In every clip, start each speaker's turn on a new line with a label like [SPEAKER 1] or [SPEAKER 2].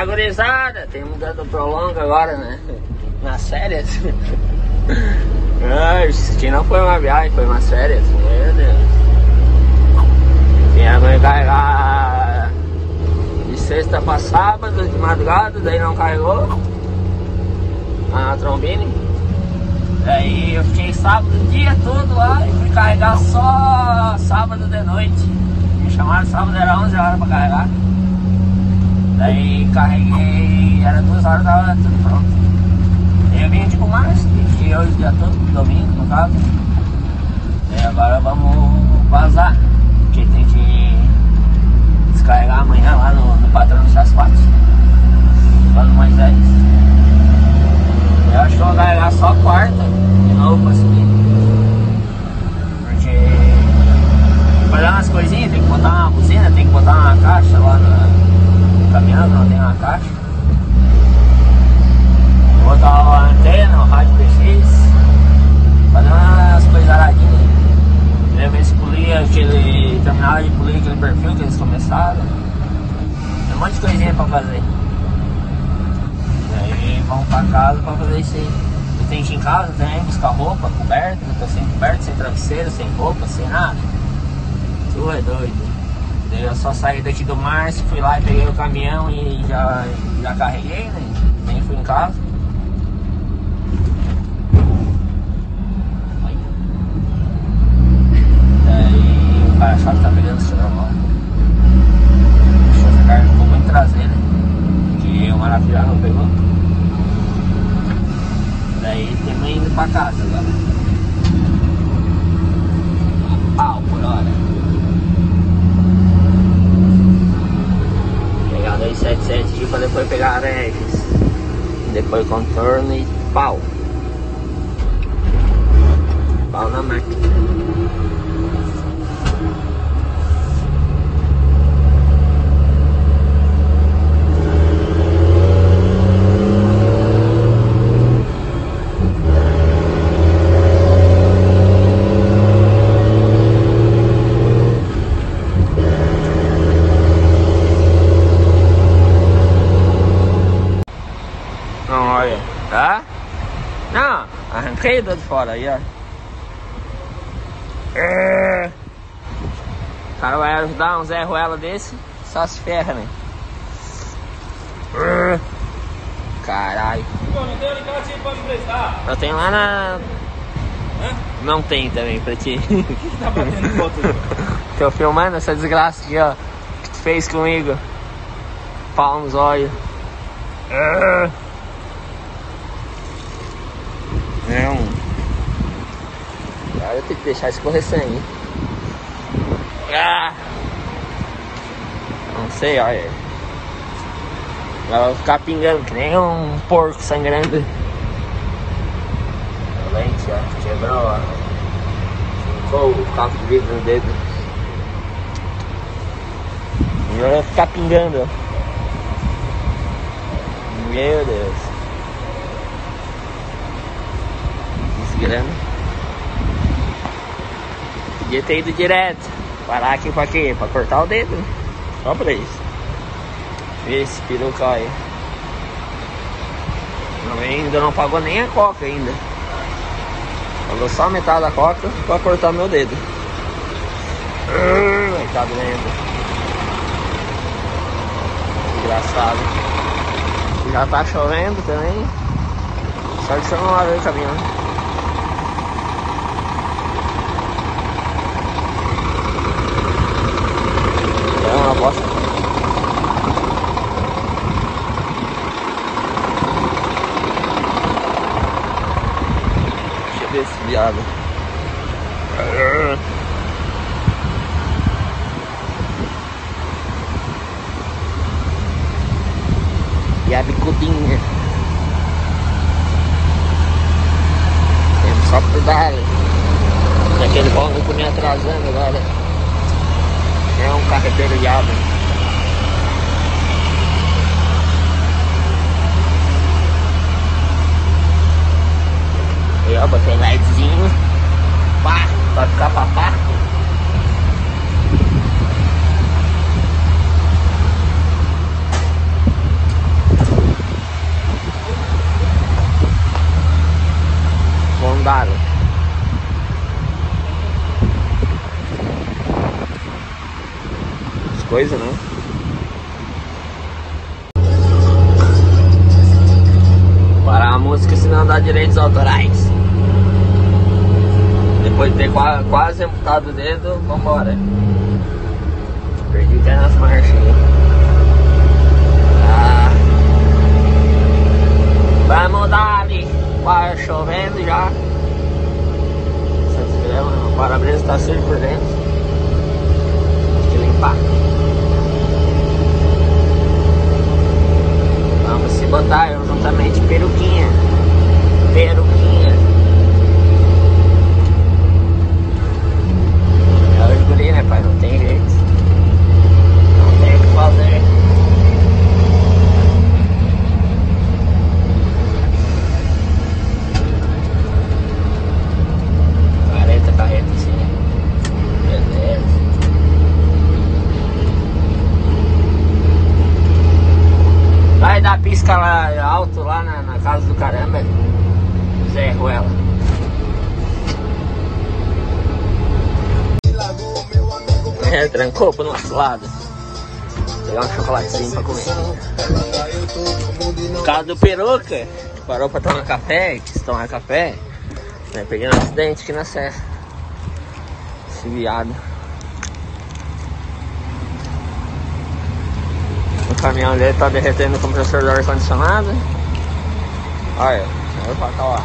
[SPEAKER 1] Fala gurizada, tem mudado pro longo agora, né? Nas férias. Ai, não foi uma viagem, foi umas férias. Meu Deus. Tinha que carregar de sexta pra sábado, de madrugada, daí não carregou. A trombine. Daí eu fiquei sábado o dia todo lá e fui carregar só sábado de noite. Me chamaram sábado, era 11 horas pra carregar. Daí carreguei, era duas horas, tava tudo pronto. Eu vim de Comas, fiquei hoje dia todo, domingo no caso. Daí agora vamos vazar, porque tem que descarregar amanhã lá no, no patrão do 4, lá no Moisés. Eu acho que eu vou carregar só quarta de novo pra subir. Porque fazer umas coisinhas, tem que botar uma buzina, tem que botar uma caixa lá caminhão, uma caixa. Vou botar a antena, o rádio PX, fazer umas coisas aradinhas. Ver se polia aquele. terminal de polir aquele perfil que eles começaram. Tem um monte de coisinha pra fazer. E aí vamos pra casa pra fazer isso aí. Eu tenho que ir em casa também, buscar roupa, coberta, tô sem coberta, sem travesseiro, sem roupa, sem nada. Tu é doido. Eu só saí daqui do Márcio, fui lá e peguei o caminhão e já, já carreguei, né? Nem fui em casa. Aí. Daí o cara chato tá pegando o seu normal. Deixa eu ficar um pouco em traseira, que o Marafirá não pegou. Daí temos indo pra casa agora. A pau por hora. Pegar 277 depois pegar a Regis. Depois contorno e pau. Pau na máquina. Não, olha. Tá? Não, arranquei o dedo fora aí, ó. É. O cara vai ajudar um Zé Ruela desse, só se ferra, né? É. Caralho. Eu tenho lá na.
[SPEAKER 2] Hã?
[SPEAKER 1] Não tem também pra ti.
[SPEAKER 2] O que tá batendo foto?
[SPEAKER 1] Tô filmando essa desgraça aqui, ó. Que tu fez comigo. Pau nos olhos. Não. Tenho que deixar escorrer sangue. Ah. Não sei, olha. Ela vai ficar pingando que nem um porco sangrando. A lente, ó, quebrou, ó. Ficou o caco de vidro no dedo. E vai ficar pingando. Meu Deus. Desgrama. Podia ter ido direto. Parar aqui pra quê? Pra cortar o dedo. Só pra isso. Vê esse peruca aí. Ainda não pagou nem a coca ainda. Pagou só metade da coca pra cortar meu dedo. Ai, tá doendo. Engraçado. Já tá chovendo também. Só que você não vai ver o caminhão. É uma bosta. Deixa eu ver esse viado. Bicudinha. Temos só pedal. Aquele banco me atrasando agora. É um carreteiro viado. Camundaro. As coisas, não? Né? Parar a música se não dá direitos autorais. Depois de ter quase, quase amputado o dedo, vambora. Perdi até nas marchas. Ah. Vamos dali, vai chovendo já. O para-brisa tá sujo por dentro. Tem que limpar. Vamos se botar juntamente peruquinha. Peruquinha. É os guri, né, pai? Não tem jeito. Não tem o que fazer. Careta, carreta, sim. Beleza. Vai dar pisca lá alto lá na, na casa do caramba. Zé Ruela. Nosso lado. Vou pegar um chocolatezinho pra comer. Casa do peruca, parou pra tomar café, quis tomar café. Né, peguei um acidente aqui na serra. Esse viado. O caminhão dele tá derretendo o compressor do ar-condicionado. Olha, saiu pra cá, ó.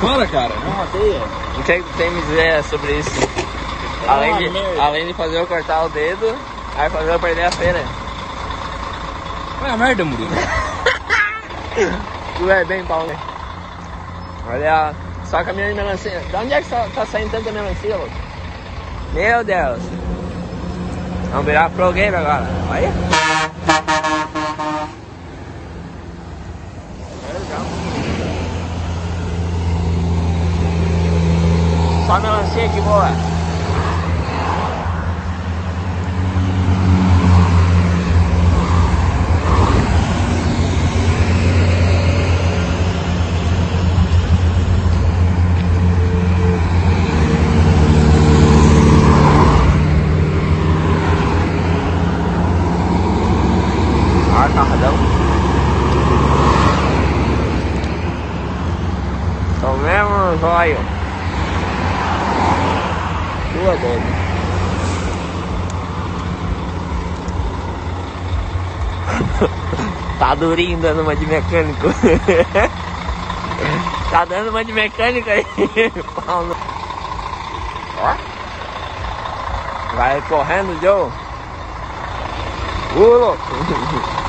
[SPEAKER 2] Para, cara.
[SPEAKER 1] Não rodeia. O que tem me dizer sobre isso? Além de,
[SPEAKER 2] merda.
[SPEAKER 1] além de fazer eu cortar o dedo, vai fazer eu perder a feira.
[SPEAKER 2] Vai a merda, Murilo.
[SPEAKER 1] Tu é bem pau, né? Olha, só caminhão de melancia. De onde é que tá, tá saindo tanta melancia, louco? Meu Deus. Vamos virar pro game agora. Olha. Melancia que boa. Ah, carradão. Tô mesmo zóio. Tua doido. tá durinho dando uma de mecânico. tá dando uma de mecânico aí. Pau no- Ó. Vai correndo, Joe. Uh, louco.